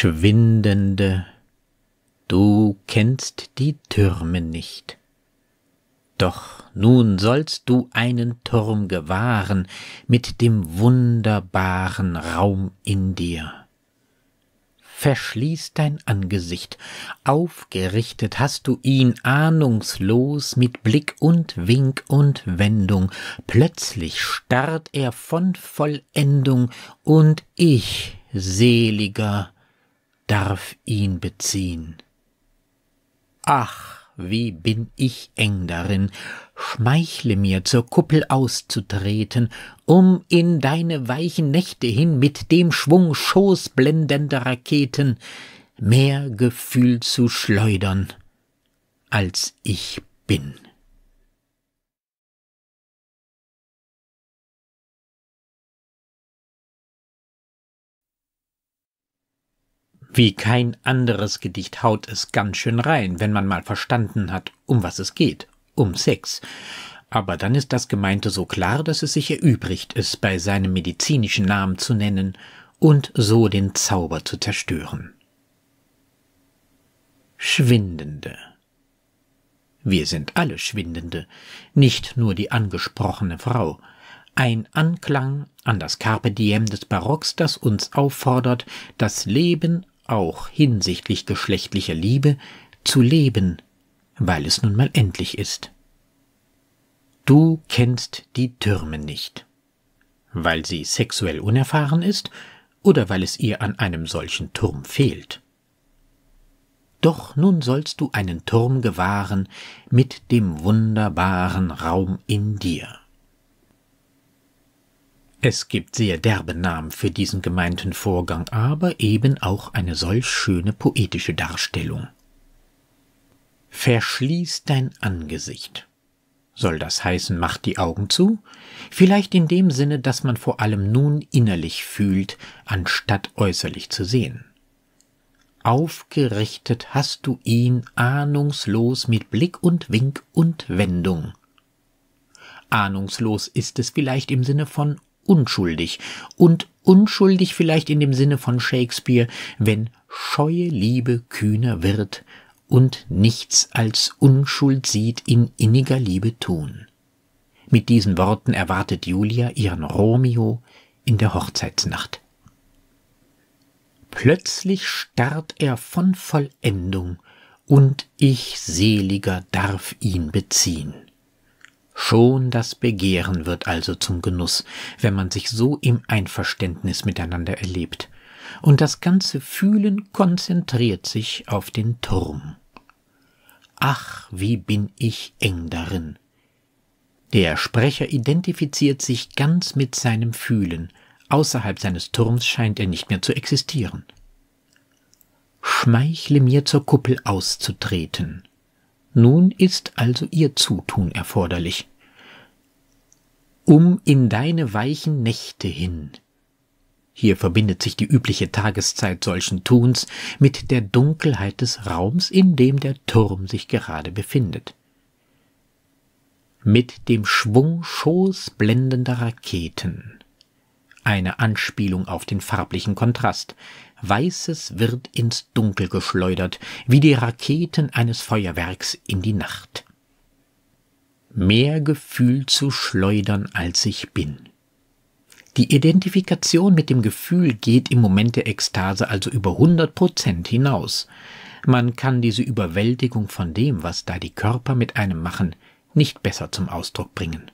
Schwindende, du kennst die Türme nicht. Doch nun sollst du einen Turm gewahren mit dem wunderbaren Raum in dir. Verschließ dein Angesicht, aufgerichtet hast du ihn ahnungslos mit Blick und Wink und Wendung, plötzlich starrt er von Vollendung, und ich, seliger, darf ihn beziehen. Ach, wie bin ich eng darin, schmeichle mir zur Kuppel auszutreten, um in deine weichen Nächte hin mit dem Schwung schoßblendender Raketen mehr Gefühl zu schleudern, als ich bin. Wie kein anderes Gedicht haut es ganz schön rein, wenn man mal verstanden hat, um was es geht. Um Sex. Aber dann ist das Gemeinte so klar, dass es sich erübrigt, es bei seinem medizinischen Namen zu nennen und so den Zauber zu zerstören. Schwindende. Wir sind alle Schwindende, nicht nur die angesprochene Frau. Ein Anklang an das Carpe Diem des Barocks, das uns auffordert, das Leben auch hinsichtlich geschlechtlicher Liebe zu leben, weil es nun mal endlich ist. Du kennst die Türme nicht, weil sie sexuell unerfahren ist oder weil es ihr an einem solchen Turm fehlt. Doch nun sollst du einen Turm gewahren mit dem wunderbaren Raum in dir. Es gibt sehr derbe Namen für diesen gemeinten Vorgang, aber eben auch eine solch schöne poetische Darstellung. Verschließ dein Angesicht. Soll das heißen, mach die Augen zu? Vielleicht in dem Sinne, dass man vor allem nun innerlich fühlt, anstatt äußerlich zu sehen. Aufgerichtet hast du ihn ahnungslos mit Blick und Wink und Wendung. Ahnungslos ist es vielleicht im Sinne von unschuldig und unschuldig vielleicht in dem Sinne von Shakespeare, wenn scheue Liebe kühner wird und nichts als Unschuld sieht in inniger Liebe tun. Mit diesen Worten erwartet Julia ihren Romeo in der Hochzeitsnacht. Plötzlich starrt er von Vollendung, und ich seliger darf ihn beziehen. Schon das Begehren wird also zum Genuss, wenn man sich so im Einverständnis miteinander erlebt, und das ganze Fühlen konzentriert sich auf den Turm. Ach, wie bin ich eng darin. Der Sprecher identifiziert sich ganz mit seinem Fühlen, außerhalb seines Turms scheint er nicht mehr zu existieren. Schmeichle mir zur Kuppel auszutreten, nun ist also ihr Zutun erforderlich. Um in deine weichen Nächte hin. Hier verbindet sich die übliche Tageszeit solchen Tuns mit der Dunkelheit des Raums, in dem der Turm sich gerade befindet. Mit dem Schwung schoßblendender Raketen. Eine Anspielung auf den farblichen Kontrast, Weißes wird ins Dunkel geschleudert, wie die Raketen eines Feuerwerks in die Nacht. Mehr Gefühl zu schleudern, als ich bin. Die Identifikation mit dem Gefühl geht im Moment der Ekstase also über 100 Prozent hinaus. Man kann diese Überwältigung von dem, was da die Körper mit einem machen, nicht besser zum Ausdruck bringen.